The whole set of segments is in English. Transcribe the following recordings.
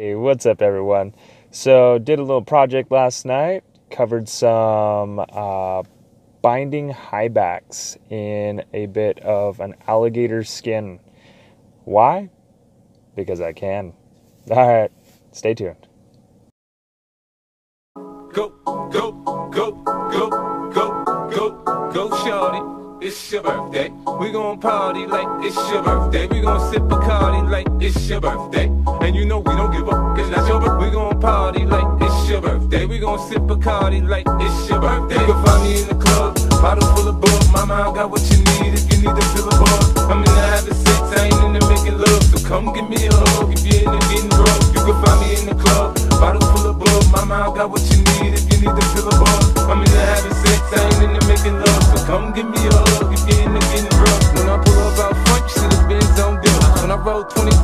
Hey, what's up, everyone? So, did a little project last night, covered some uh, binding high backs in a bit of an alligator skin. Why? Because I can. All right, stay tuned. Go, go, go, go, go, go, go, shorty. It's your birthday. We gon' party like it's your birthday. We gon' sip Bacardi like it's your birthday. And you know we don't give up, cause that's your birthday. We gon' party like it's your birthday. We gon' sip Bacardi like it's your birthday. You can find me in the club, bottle full of bug. Mama, I got what you need if you need to fill a bug. I'm in the having sex, I ain't in the making love. So come give me a hug if you're in the getting rough. You can find me in the club, bottle full of bug. Mama, I got what you need if you need to fill a bug. I'm in the having sex, I ain't in the making love. So come give me a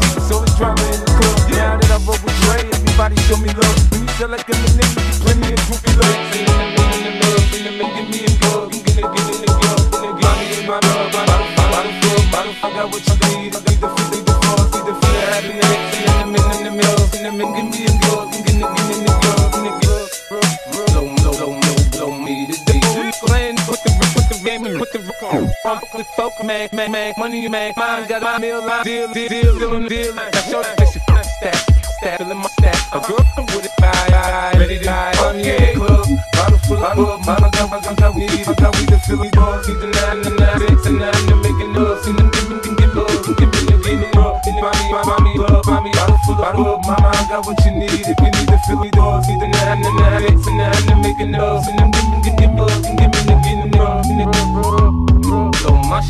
roll 20 deep, it's drama in the club. Now that I roll with Dre, everybody show me love. When you feel like a nigga, plenty of groupie love. In the middle, in the in the middle, give me a hug. You it, get get it, get it, get it, my love. Bottle, bottle, full, bottle, I got what you need. I need the feel, need the fun, need the feel of happiness. In the middle, in the middle, in the middle, give me a put the game put the on. I'm with folk, man, man, man, money you make. Mine got my meal line, deal, deal, deal, deal, deal. That's your face, stack, stack, filling my stack. A girl come with it, bye, bye, ready to die. I'm in the club, bottle full of bug. Mama got my gun, got weed, I got weed to fill it up. See the nine, the nine, six, and nine, to making love. See them giving, give, give love, give me, give me love. Mommy, mommy, love, mommy, bottle full of bug. Mama, I got what you need if you need to fill it up. See the nine, the nine, six, and nine, to making love. See them giving, give, give love,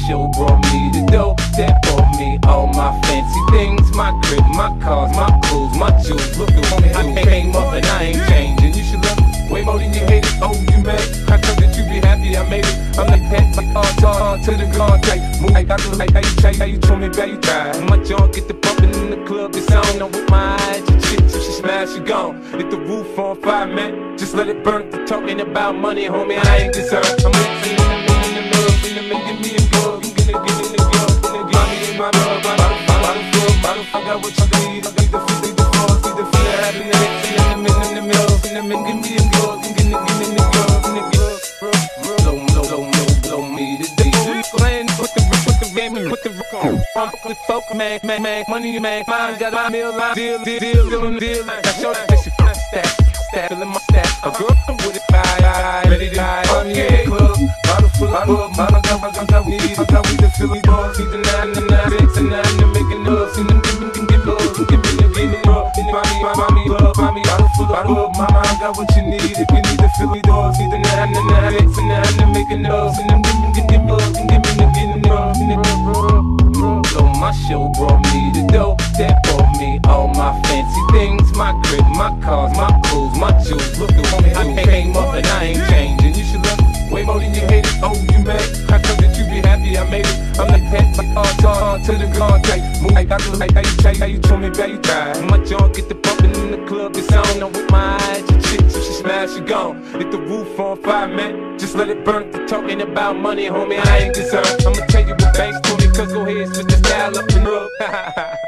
show brought me the dope that brought me all my fancy things, my crib, my cars, my clothes, my jewels. Look at me, I came up and I ain't changing. You should love me way more than you hate it. Oh, you mad? I thought that you be happy I made it. I'm like pet, my all talk to the contact. Move like I do like how you try, how you told me, how you try. My junk get the bumping in the club, it's on. I'm with my eyes, you shit, so she smash, you gone. Hit the roof on fire, man. Just let it burn. The talking about money, homie, I ain't deserved. I'm mixing money make. Mine got my meal line, deal, deal, deal, deal, deal. That's your face, stack, stack, filling my stack. A girl come with it, bye, bye, ready to die. I'm in the club, bottle full of bug. Mama got got weed, I got to fill it up. See the nine, the nine, six, and nine, to making love. See them bottle. Mama, I got what you need if you need to fill it up. See the nine, the nine, six, and nine, to making love. See them love, give me, give me love. So my show brought me the dope that brought me all my fancy things, my crib, my cars, my clothes, my jewels. Look at to the contact. Move like I do, how you try, how you told me, you try. My junk get the bumping in the club, it's on. I'm with my eyes, you shit, so she smash, she gone. Hit the roof on fire, man. Just let it burn. The talking about money, homie, I ain't deserved. I'ma tell you what banks told me, cause go ahead, switch the style up and up.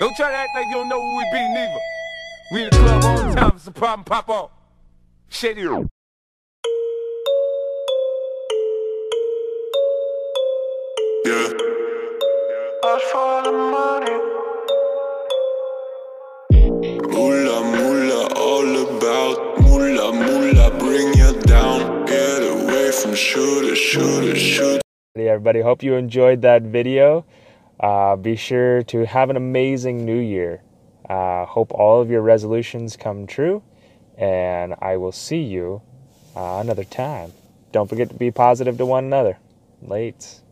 don't try to act like you don't know who we be, neither. We in the club all the time, it's a problem, pop off. Shady. For the money. Moolah, moolah, all about moolah, moolah, bring you down. Get away from shooter, shooter, shooter. Hey, everybody. Hope you enjoyed that video. Uh, be sure to have an amazing new year. Uh, hope all of your resolutions come true, and I will see you uh, another time. Don't forget to be positive to one another. Late.